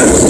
Yes.